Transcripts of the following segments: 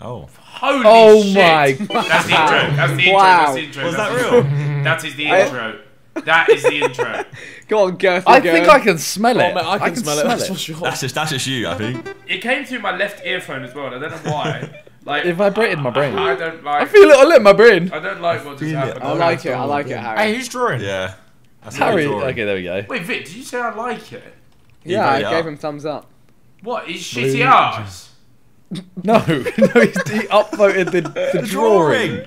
Oh. Holy Oh shit. my That's the intro. That's the intro. Wow. That's the intro. Was that That's real? the- That is the I- intro. That is the intro. Go on, Girthy I girl. think I can smell Oh, it. mate, I can, smell, it. That's for sure. That's just that's just you, I think. It came through my left earphone as well. I don't know why. Like It vibrated my brain. I don't like. I feel it all in my brain. I don't like what just it. happened. I oh, like it. I like it, Harry. Hey, who's drawing? Yeah. That's how Harry. you draw it. Okay, there we go. Wait, Vic, did you say I like it? yeah, I Yeah. gave him thumbs up. What? His shitty ass. No, no, he, he upvoted the, the drawing.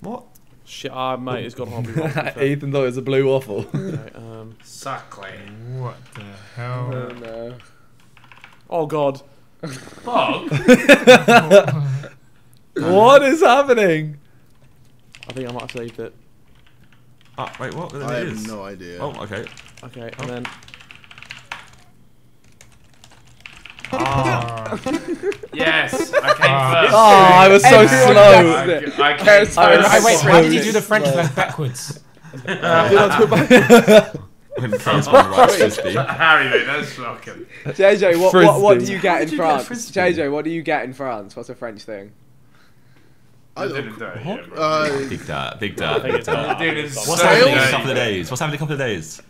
What? Shit, ah, mate, it's gone horribly wrong. to be fair. Ethan thought it was a blue waffle. Okay, um, Suckly. What the hell? Oh no. oh god. Bog? what is happening? I think I might have saved it. Ah, wait, what? There I it have is. no idea. Oh, okay. Okay, and then Ah, yes, I came Ah. first. Oh, I was so Everyone slow. gets I, I came Yes, I first. was- Hey, wait, so why did you do the French flag backwards? When France won Rice Krispie. Harry, mate, that's shocking. JJ, what, what, what do you get in you France? frisbee? JJ, what do you get in France? What's a French thing? I I didn't don't. it. Uh, Big dad, big dad, big it's dad. Dude, it's What's happening in a couple of days? What's happening in a couple of days?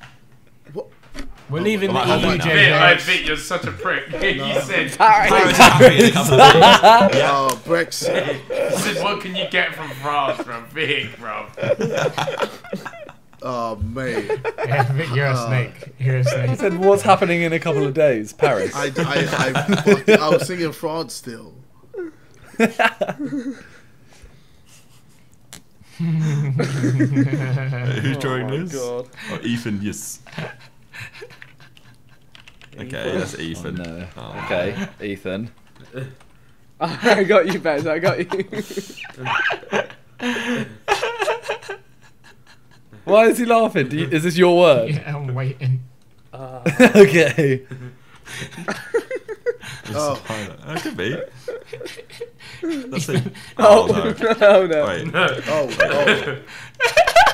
We're leaving the I might have EU, that. Vic, I JJ. think you're such a prick. you said, Harry. What's happening in a couple of days? oh, Brexit. you said, what can you get from France, bro? Vic, bro. Oh, mate. Yeah, Vic, you're a uh, snake. You're a snake. He said, "What's happening in a couple of days?" Paris. I, I, I, fucked- I was singing France still. Who's drawing oh my this? god. Oh, Ethan, yes. Okay, that's Ethan. Oh, no. Oh. Okay, Ethan. I got you, Bez. I got you. Why is he laughing? Do you, is this your word? Yeah, I'm waiting. okay. Oh, Oh, it could be. That's it. Oh, Oh, no. no, no. Wait. oh,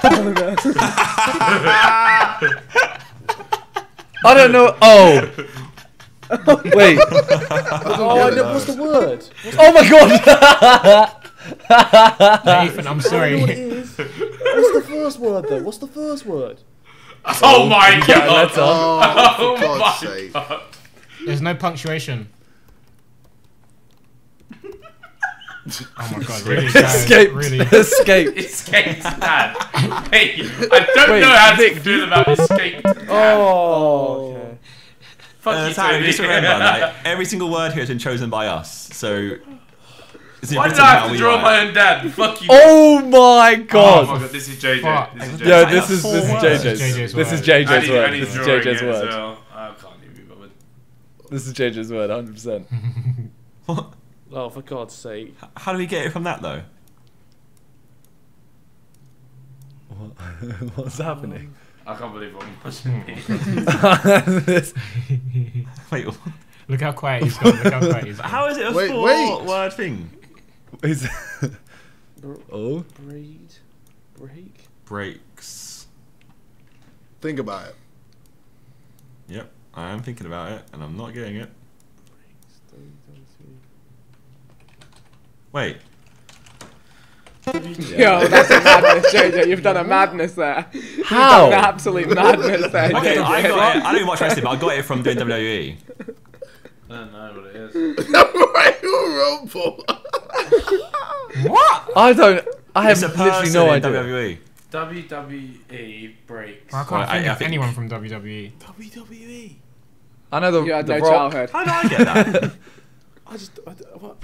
oh. I don't know. Oh. Wait. Oh, I know, what's the word? Oh my god. Hey, Ethan, I'm I what sorry. is. What's the first word though? What's the first word? Oh my god. That's on. Oh, Oh God's my sake. god. There's no punctuation. Oh my god, really? guys, Escaped. Really? Escaped. Escaped dad. Hey, I don't Wait, know how Vic, to feel about escaped dad. Oh, okay. Fuck Uh, you, Tony. just remember, like, every single word here has been chosen by us. So. It's Why did written I have to draw my own dad? Fuck you. Oh my Oh my god. god, this is JJ. Fuck. This is JJ. Yo, this have is four this is words. JJ's. JJ's This is word. I JJ's word. This is drawing JJ's it word. I can't even be bothered. This is JJ's word, 100%. What? Oh, for God's sake. How do we get it from that, though? What's happening? I can't believe I'm pushing me. This- Wait, Look how quiet he's gone. Look how quiet he's gone. how is it a Wait, four wait. word thing? is- oh. Breed. Break. Breaks. Think about it. Yep, I am thinking about it, and I'm not getting it. Wait, Yo, that's a madness, JJ. You've done a madness there. You've How? done an absolute madness there. okay, JJ. I got it. I don't watch wrestling, but I got it from doing WWE. I don't know what it is. Royal Rumble. What? I don't. I have It's a literally no in idea. WWE. WWE breaks. I can't Well, I- think I of think- anyone from WWE. WWE. I know the. You had the no Rock. childhood. How do I get that? I just. I, what?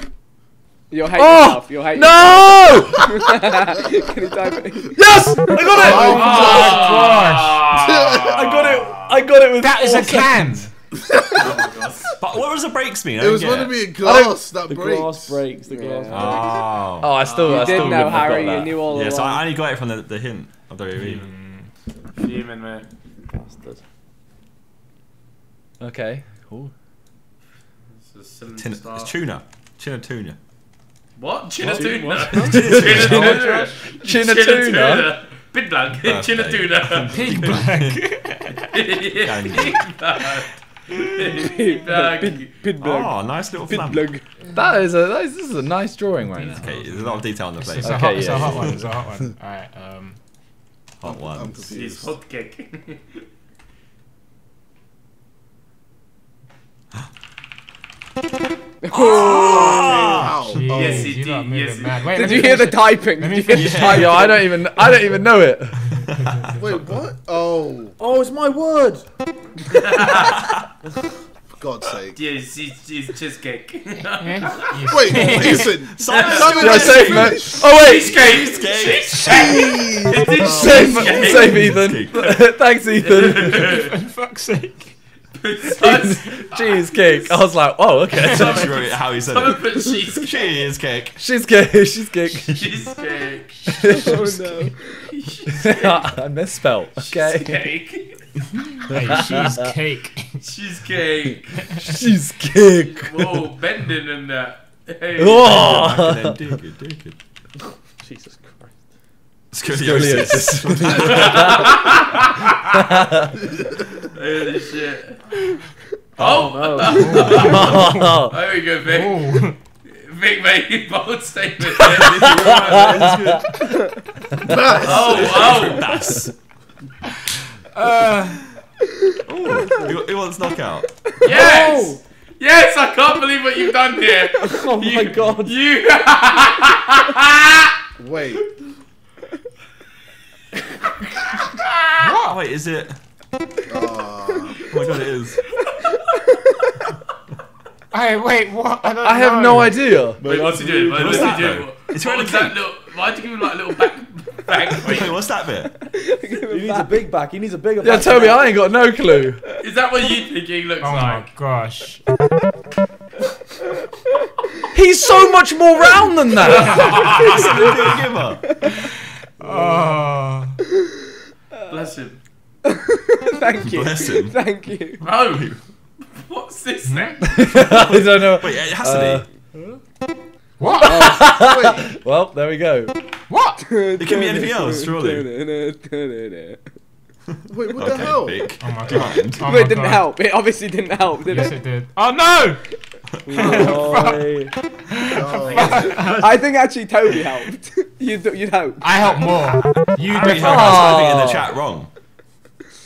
You'll hate Oh! yourself. You'll hate No! yourself. Can you type it? yes! I got it! Oh, my oh, gosh! I got it! I got it with That is a can. seconds. but what does the breaks mean? It was get going to be a glass that The breaks. glass breaks. The glass Yeah. breaks. Oh. Oh, I still. I You still did know, wouldn't have Harry. got You knew all yeah, so. I only got it from the, the hint of WWE. Hmm. Fuming, mate. Bastard. Okay. Cool. It's a Tin, it's tuna. China tuna. What? China What? tuna. What? China tuna. China tuna. Big blank. Birthday. China tuna. Pig black. Yeah, Gang. big blank. Pitbug. Pitbug. Oh, nice little flam. Pitbug. That is a that is, this is a nice drawing right now. Okay, there's a lot of detail on the It's, face. it's a Okay, hot, it's a hot one. It's a hot one. Alright, um. Hot I'm ones. It's hot cake. Ow. Jeez, Oh. oh yes, he you did, yes, he mad. Wait, Did let you me hear the finish typing? Did you hear the typing? Yo, I don't even I don't even know it. Wait, what? Oh, Oh, it's my word. for God's sake. Yes, it's, it's cheesecake. it. Yeah, you- Wait, listen. Simon, Simon, Yeah, let safe, me man. Oh wait, Cheesecake. Cheesecake. Cheesecake. It is safe, Ethan. Thanks, Ethan. For fuck's sake. Besides, Cheesecake. I was like, oh, okay. So she wrote it how he said someone it. put cheesecake. Cheesecake. Cheesecake. Cheesecake. Cheesecake. Oh no. I misspelled. Okay. Cake. Hey, cheesecake. Cheesecake. Cheesecake. Whoa, bending and that. Hey. Oh. And then dig it. Jesus Christ. Scoliosis. Holy shit. Oh, Oh, no. there we go, Vic. Ooh. Vic made a bold statement. Oh, oh. That's. Uh, Who, who wants knockout? Yes! Yes, I can't believe what you've done here. Oh my god. You. Wait. Oh, wait, is it? Uh, Oh my god, it is. hey, wait, what? I don't I have know. no idea. Wait, what's he doing? What, What's what's he doing? It's what really was that little? Why'd you give him like a little back? back Wait, wait, what's that bit? He needs a big back. He needs a bigger Yeah, back. Toby, I ain't got no clue. is that what you think he looks Oh like? Oh my gosh. He's so much more round than that. Big giver. Oh. Bless him. Thank you. Bless him. Thank you. Oh, what's this then? I don't know. Wait, it has to Uh, be. What? wait. Well, there we go. What? It could be anything else, surely. Wait, what the hell? big. Oh my god. Oh my it didn't God. help. It obviously didn't help, did Yes, it? it did. Oh no! Boy. Oh, I think actually Toby helped. you'd, you'd hope. I help more. You Harry did. has typing in the chat wrong.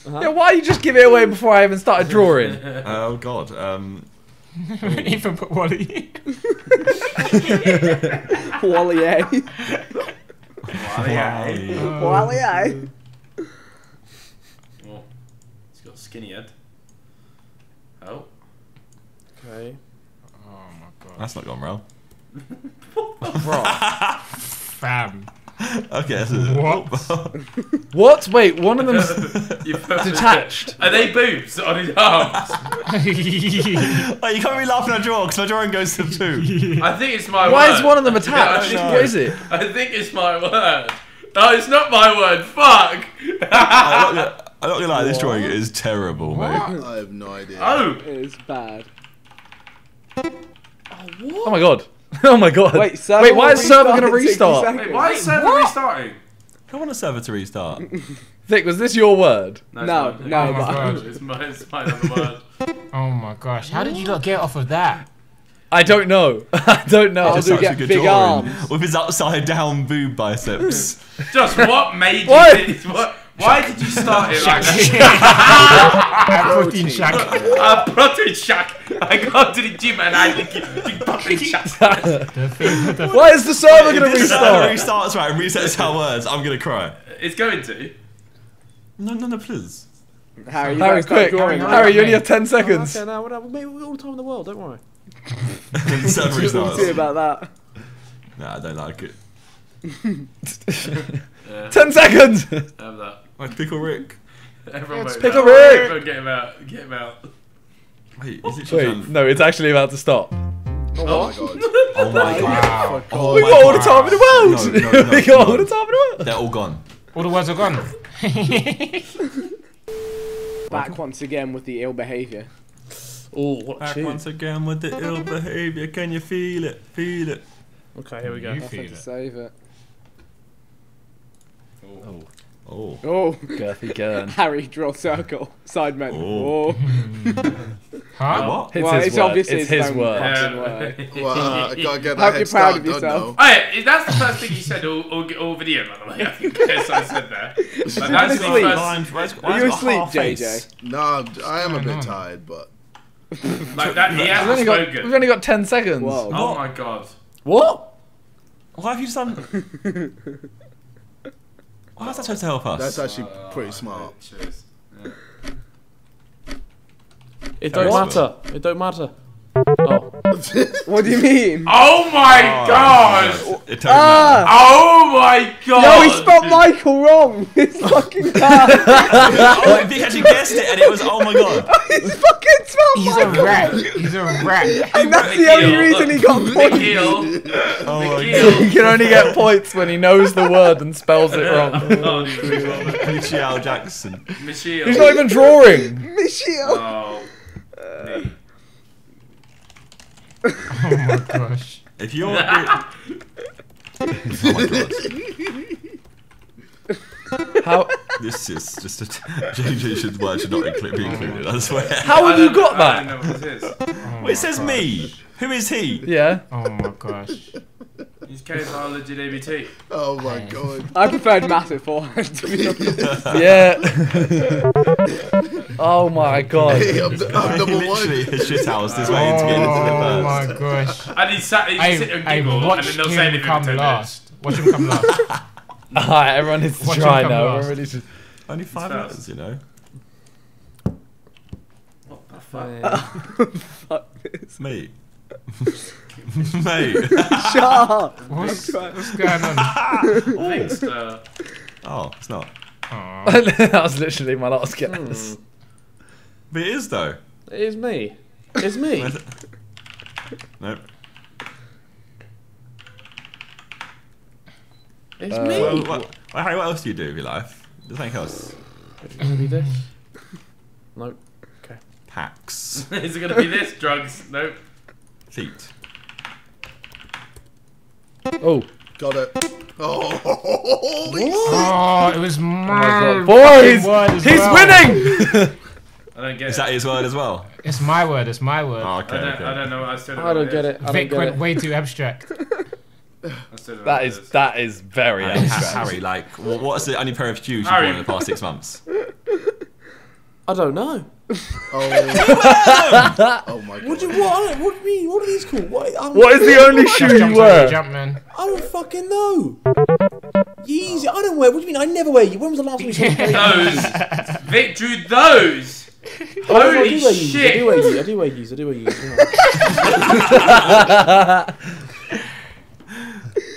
Yeah, why you just give it away before I even started drawing? Oh god. Um. Even put Wally. Wally A. Wally. A. Wally A. Oh, he's got a skinny head. Oh, Okay. Oh my god. That's not gone well. Fam. Okay. That's What? What? Wait, one of them's you detached. Are they boobs on his arms? Wait, oh, you can't be laughing at draw because my drawing goes to two. I think it's my Why word. is one of them attached? I know. What is it? I think it's my word. No, it's not my word. Fuck. I'm not gonna, I'm not gonna lie. This drawing is terrible, mate. I have no idea. oh, It's bad. Oh, Oh my god. Oh my god. Wait, server Wait, why is server gonna restart? wait, why is server what? restarting? I want a server to restart. Vic, was this your word? it's No, no, Oh my but God. It's my, it's my other word. Oh my gosh. How did you not get off of that? I don't know. I don't know. I'll Just do such get a good big drawing arms. with his upside down boob biceps. Just what made you? What? Think, what? Why did you start it like that? Protein shack. A uh, protein shack. I go to the gym and I think you protein shack. The thing, the Why is the server gonna this server restart? restarts right and resets our words, I'm gonna cry. It's going to. No, no, no, please. Harry, you Harry, quick. drawing. Harry, Harry, you only have 10 seconds. Okay, now whatever. Maybe we've got all the time in the world. Don't worry. the server We'll restarts. about that. Nah, I don't like it. Yeah, 10 seconds! have that. Like Pickle Rick. Everyone vote Pickle him out. Rick. Everyone get him out. Get him out. Wait, is it just Wait, no, it's actually about to stop. Oh my oh oh god. Oh my god. Wow. Oh We've my got all the God. time in the world! No, no, no, we got all the time in the world! They're all gone. All the words are gone. Back once again with the ill behaviour. Oh, what a Back tune. once again with the ill behaviour. Can you feel it? Feel it. Okay, here we go. You Nothing feel to it. save it. Oh. Oh, Girthy Gurn. Harry, draw circle. Sidemen. Oh. Oh. Huh? What? It's well, his it's word. obviously It's his his own word. fucking word. Well, uh, I gotta get that Hope you're head proud start of done yourself. now. Oh yeah, that's the first thing you said all, all, all video, by the way. I think yes, I said that. But that's the first, Blind, why is- Are you is it got asleep, half face? JJ? Nah, I am a bit on? tired, but like that. He We've only, got, we've only got 10 seconds. Whoa. Oh my god. What? Why have you done? Why is that supposed to help us? that's actually pretty smart. Cheers. Yeah. It don't What? matter. It don't matter. Oh. What do you mean? Oh my Oh, god! It totally Ah! Oh my god! No, he spelled Michael wrong. It's fucking bad. Oh, Vic actually guessed it, and it was oh my god. He's fucking spelled He's a Michael. rat. He's a rat. And that's the only reason he got points. Mikhail. Oh my Mikhail. He can only get points when he knows the word and spells it wrong. Oh, god. Michelle Jackson. Michiel. He's not even drawing. Michelle. Oh. me. Oh my gosh. If you're. oh my god. How This is just a. JJ should word should not include, be included. I swear. how have you don't- got I don't that? know what this is. Oh Well, it says me. Oh Who is he? Yeah. Oh my gosh. He's K's our legit ABT. Oh my god. I preferred massive forehand to be honest. Yeah. oh my god. Hey, I'm, I'm He number literally one. has shit housed his way to get into the Oh first. my gosh. And he sat, he I, sit and I giggle, and watched then they'll say him anything come for 10 minutes. last. Watch him come last. Alright, everyone needs to Watch him try come now. last. Everyone needs to- Only five It's letters, you know. What the fuck? Fuck this. Mate. Mate. Shut up. What's, what's going on? Thanks, uh, Oh, it's not. That was literally my last guess. But it is though. It is me. It's me. Nope. It's Uh, me. Well, what, well, Harry, what else do you do with your life? There's nothing else. It's gonna be this. Nope. Okay. Packs. is it gonna be this? Drugs? Nope. Feet. Oh. Got it. Oh, Oh, it was oh my God. Boys! word as He's well. winning! I don't get Is it. that his word as well? It's my word. It's my word. Oh, okay, I don't, okay. I don't know. I still don't, I know don't get is. it. I Vic get went it. way too abstract. I still don't know That what is it that is very Harry, abstract. Harry, like, wh- what's the only pair of shoes you've worn in the past six months? I don't know. oh. oh my What do you what? I What do you mean? What are these called? What? I'm, What is the only shoe you wear? the jump, man. I don't fucking know. Yeezy. I don't wear. What do you mean? I never wear. You? When was the last time you saw me? Those. Vic drew those. Oh, I Holy do wear Yeezys. I do wear Yeezys. I do wear Yeezys. I do wear Yeezys.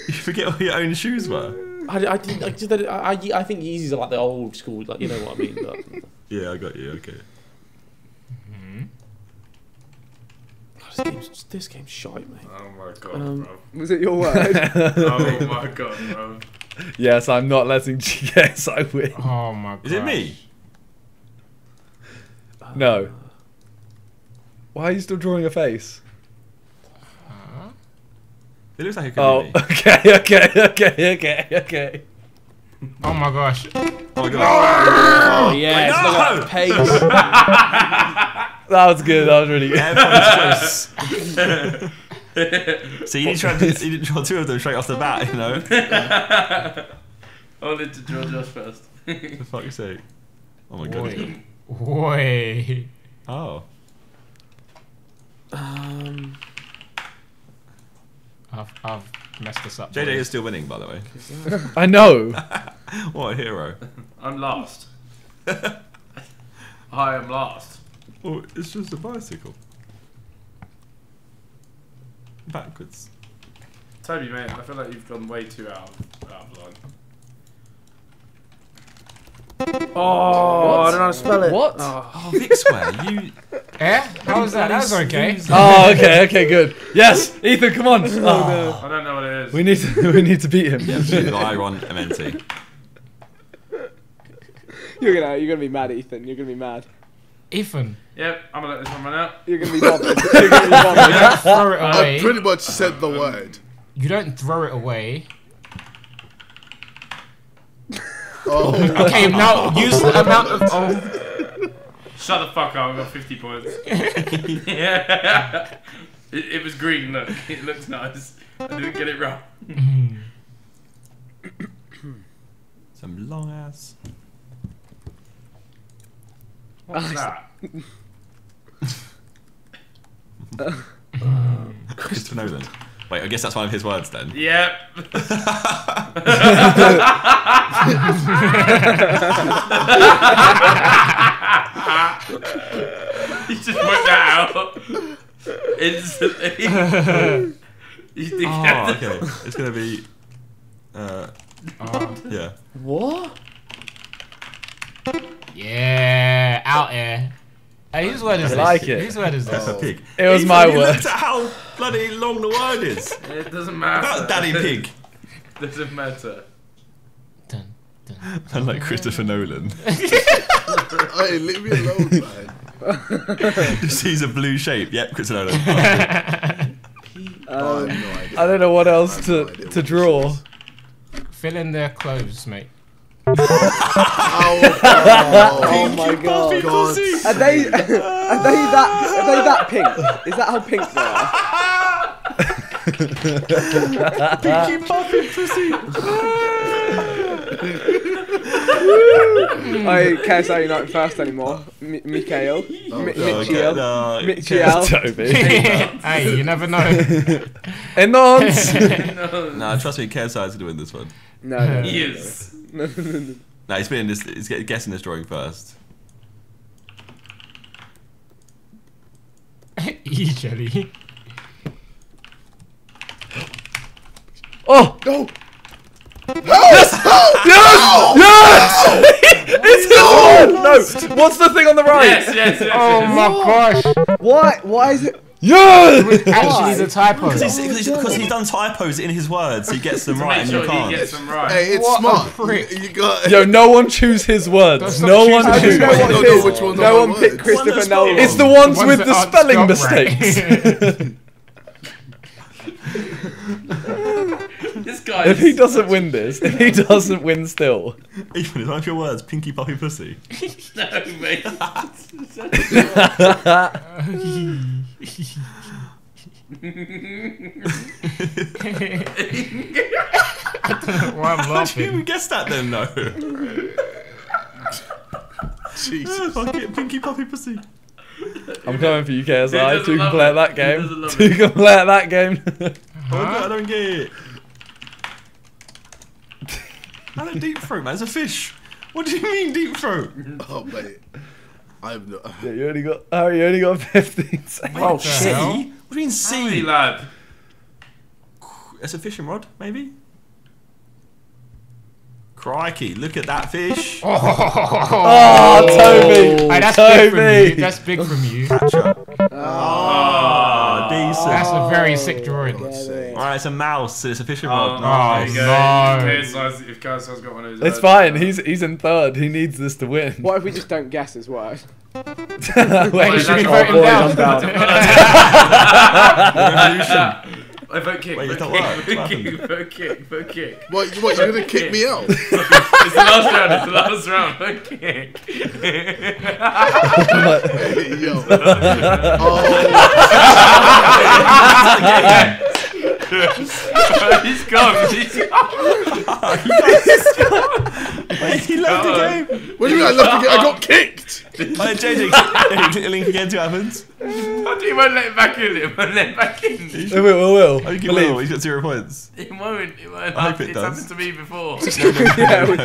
You forget what your own shoes were. I, I, think- I, just- I, I, I think Yeezys are like the old school. Like you know what I mean. But, Yeah, I got you. Okay. this game's this game's shite, mate. Oh my god, Um, bro. Was it your word? Oh my god, bro. yes, I'm not letting you guess. I win. Oh my god. Is it me? No. Why are you still drawing a face? It looks like it could Oh, be me. okay, okay, okay, okay, okay. Oh my gosh. Oh my god. Oh yes, no! look at that pace. That was good. That was really good. Airpods close. so you need to you need to draw two of them straight off the bat, you know? I wanted to draw Josh first. For fuck's sake. Oh my god. Oi. Oi. Oh. Um, I've, I've messed this up. JJ boys. is still winning, by the way. I know. What a hero. I'm last. I am last. Oh, it's just a bicycle. Backwards. Toby, mate, I feel like you've gone way too out of, out of line. oh, I don't know how to spell it. What? Oh, Oh, Vic swear, you. Eh? How was that? That was okay. Oh, okay, okay, good. Yes, Ethan, come on. Oh, ah. I don't know what it is. we need to, we need to beat him. Yeah, you Iron MNT. You're gonna, you're gonna be mad, Ethan. You're gonna be mad. Ethan, Yep, I'm gonna let this one run out. You're gonna be bothered. You're gonna be bothered. you don't throw it I pretty much uh, said the um, word. You don't throw it away. Oh, Okay, now use the amount of. Oh. Shut the fuck up, I've got 50 points. yeah. It, it was green, look. It looks nice. I didn't get it wrong. Some long ass. What's that? Christopher Nolan. Wait, I guess that's one of his words then. Yep. he just worked that out instantly. you think Oh, okay. It's gonna be. Uh, Oh, yeah. What? yeah, out here. Hey, whose word is I this? like it. Whose word is this? Peppa Pig. It was Ethan, my word. looked at how bloody long the word is. It doesn't matter. About Daddy Pig. doesn't matter. Dun, dun. Unlike Christopher Nolan. Hey, leave me alone, man. Just sees a blue shape. Yep, Christopher Nolan. Oh, I no. I don't know what else to, no to draw. Fill in their clothes, mate. Oh, Oh my god. God. Are they are they that are they that pink? Is that how pink they are? Pinky Puppy Pussy. I can't say you're not first anymore. M- Mikhail. Mi- no, Michiel. no. Michiel. Toby. hey, you never know. Enons! Nah, trust me, Kersai's gonna win this one. No, no, no, He no, no, no, no, no. Nah, he's been this. He's get- guessing this drawing first. E jelly. Oh! No. It's his one! No! What's the thing on the right? Yes, yes, yes. Oh yes. my gosh. Why? Why is it? Yeah! Actually, the typo. Because he's, because he's done typos in his words, he gets them right and you he can't. He gets them right. Hey, it's What a smart. prick. You, you got. Yo, no one choose his words. Stop No choosing one I his choose. don't I don't know which ones No are one my picked words. Christopher One that's Nolan. It's the ones Ones with that the aren't spelling spelt right. mistakes. This guy if is he doesn't win this, if he doesn't win still, Even is one of your words, Pinky Puppy Pussy. no, mate. Why I'm How did you even guess that then, no? Jesus. Fuck it, Pinky Puppy Pussy. I'm coming for you, He KSI. Two can play at that game. doesn't Two can play at that game. Oh, God, I don't get it. I don't deep throat, man. It's a fish. What do you mean deep throat? Oh, mate. I have no. yeah, you only got. Oh, you only got 15 seconds. Oh, C? shit. What do you mean Hey, C? lad. It's a fishing rod, maybe? Crikey, look at that fish. Oh, Toby! Hey, that's big from you. That's big from you. Catcher. Oh, Ah, decent. That's a very oh, sick drawing. Alright, it's a mouse. It's a fishing Oh, rod. Oh, there no. If KSI's got one of his It's uh, fine. He's he's in third. He needs this to win. What if we just don't guess his word? Wait, should we Oh, vote him boy, down? Revolution. I vote kick. Wait, vote kick, work. vote What kick, vote kick, vote kick. What, what, you're gonna kick me out? It's the last round. It's the last round. Vote kick. Hey, yo. Oh, He's gone. He's gone. he left the game. what do you mean I left again? I got kicked! Alright, JJ, link again, see what happens. What do you won't let him back in? It won't let him back in. We will, we will. Oh, I think he Believe. will. He's got zero points. It won't. It won't. I hope it it's does. happened to me before. yeah,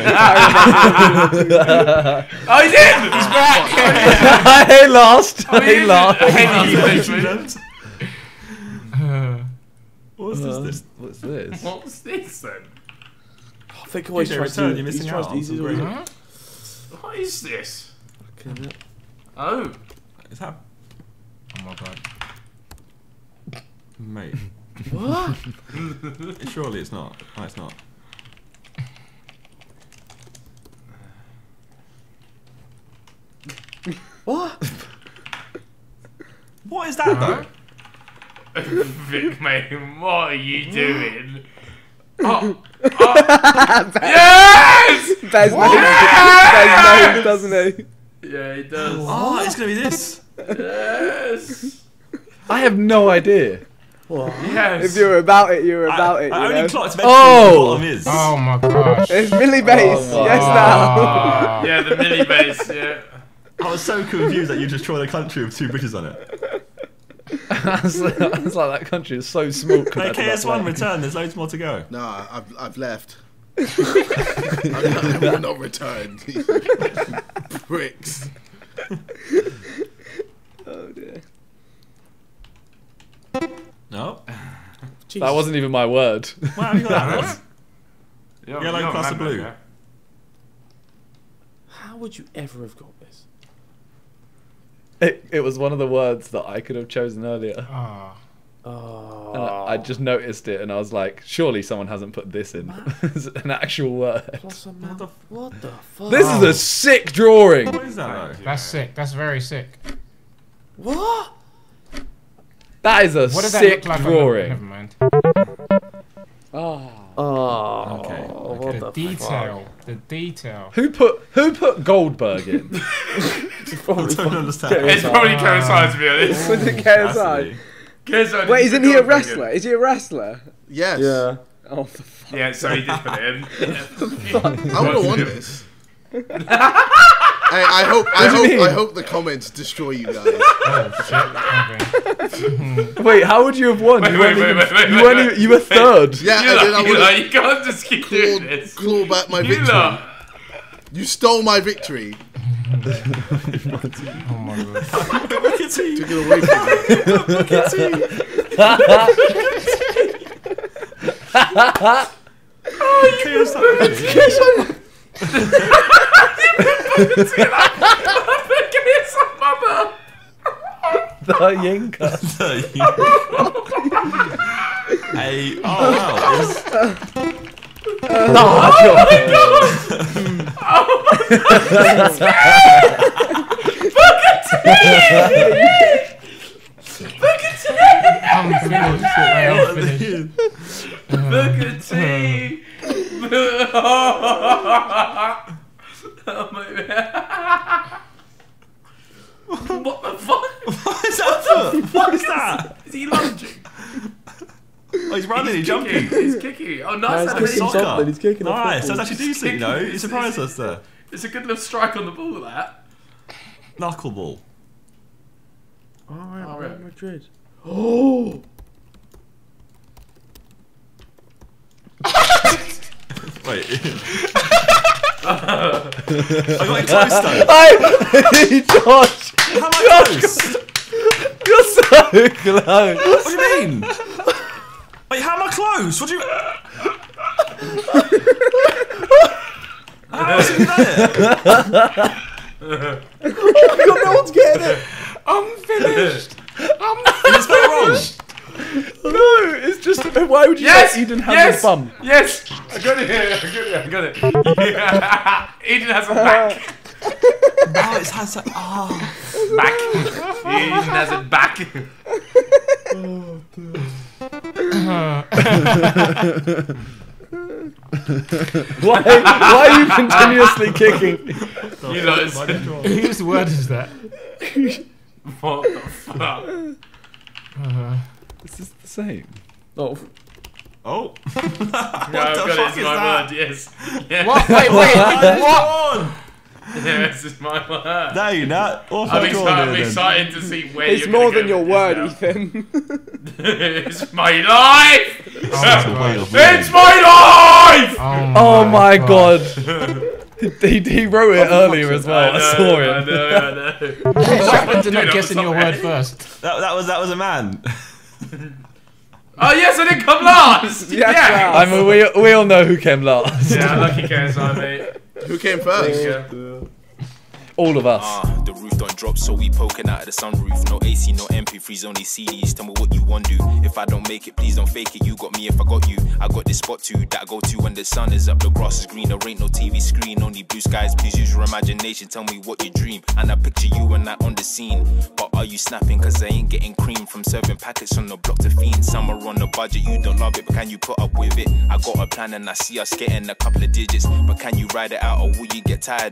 oh, he's in. He's back. he lost. Oh, he is. lost. Henny, you He left me. What's this? this? What's this? What's this then? I think always DJ tries to. You're He's missing tries out He's always. Huh? What is this? Oh, Is that Oh my god. mate? What? Surely it's not. No, it's not. What? What is that though? Vic, mate, what are you doing? Oh, oh. yes! Bez knows, Bez knows, doesn't he? Yeah, he does. Oh, it's gonna be this. Yes. I have no idea. Yes. If you were about it, you were about I, it. You I only know? clocked eventually Oh! what the bottom is. Oh my gosh. It's Millie Bass. Oh, yes, now. Ah. yeah, the mini bass. Yeah. I was so confused that you just tried a country with two bridges on it. I was like, I was like, that country is so small. Hey, compared to that KS1 plane. return. There's loads more to go. No, I've I've left. I, I will not return. Pricks. That wasn't even my word. Wow, you got that one. Yellow you're plus a blue. yeah. How would you ever have got this? It, it was one of the words that I could have chosen earlier. Ah. Oh. And I, I just noticed it and I was like, surely someone hasn't put this in as an actual word. Plus a man. What the fuck? This is a sick drawing. What is that though? That's sick. That's very sick. What? That is a What does that sick look like? on the- drawing. Never mind. Oh. Oh. Okay, What The the detail. The detail. Who put who put Goldberg in? I don't understand. It's probably KSI to be honest. Was it Has to KSI? KSI Wait, isn't he a wrestler? Is he a wrestler? Yes. Yeah. Oh, oh the fuck. Yeah, so he did put it in. I would have won this. Hey, I hope I do you hope mean? I hope the comments destroy you guys. Oh shit. Okay. Wait, how would you have won? Wait, you, wait, weren't wait, even- wait, wait, you wait, weren't wait. even- you were third. Yeah, You and then I you would lot, you can't just keep doing this. claw back my victory. lot. You stole my victory. Oh my god. Look at you. Took it away from me. Look at you. oh, KSI. KSI mother. The Yinka. Hey, oh wow. It's, I'm finished. I'm finished. Booker T. oh my god. What the fuck? what is that for? What is that? Is he lunging? Oh, he's running, he's Kicking. jumping. He's kicking. Oh, nice. he's animation. kicking Soccer. something, he's kicking a Nice, football. that's actually decent, you know. He surprised us there. It's a good little strike on the ball, that. Knuckleball. Oh, right, Oh, Real right. Madrid. Oh! Wait. I got it close though. I, Josh, How am I close? you're so close. What do you mean? Wait, how am I close? What do you? How else have you done it? Oh no one's getting it! I'm finished. It's spelled wrong. No, it's just. Why would you Yes! say Eden has yes! a bum? Yes! I got it here. I got it. I got it. Yeah. Eden has a back. now it has a. Oh. Back. Eden has a back. Why, why are you continuously kicking? You know, it's, Whose word is that? what the fuck? Uh-huh. This is the same. Oh, Oh. Yeah, I've the got fuck it. It's is my that? word. Yes. Yeah. What? Wait, wait. what? Yes, it's my word. No, you're not. Oh, I'm, excited, I'm excited to see where it's you're more than your with word, this Ethan. it's my life. Oh my god. It's my life. Oh, oh my god. he, he wrote it earlier as well. I, know, saw I it. know, I know. What happened to not I'm guessing your word first? That, that was that was a man. Oh yes, I didn't come last. Yes, yeah. I mean, we, we all know who came last. Yeah, lucky KSI, mate. Who came first? Yeah. All of us. Uh, the roof don't drop, so we poking out of the sunroof. No AC, no MP3s, only CDs. Tell me what you want to do. If I don't make it, please don't fake it. You got me if I got you. I got this spot too that I go to when the sun is up, the grass is green. There ain't no TV screen, only blue skies. Please use your imagination. Tell me what you dream. And I picture you and that on the scene. But are you snapping? Cause I ain't getting cream from serving packets on the block to fiend. Summer on the budget, you don't love it, but can you put up with it? I got a plan and I see us getting a couple of digits. But can you ride it out or will you get tired?